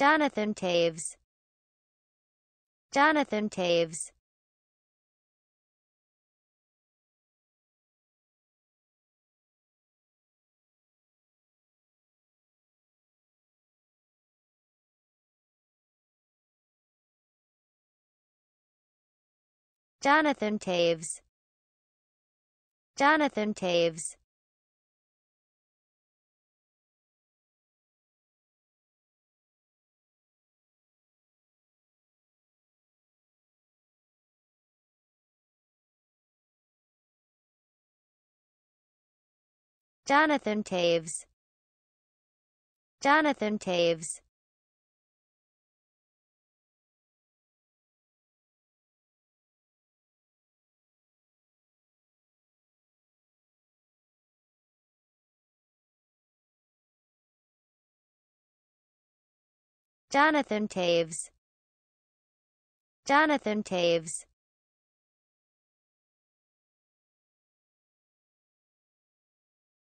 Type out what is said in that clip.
Jonathan Taves. Jonathan Taves. Jonathan Taves. Jonathan Taves. Jonathan Taves. Jonathan Taves. Jonathan Taves. Jonathan Taves.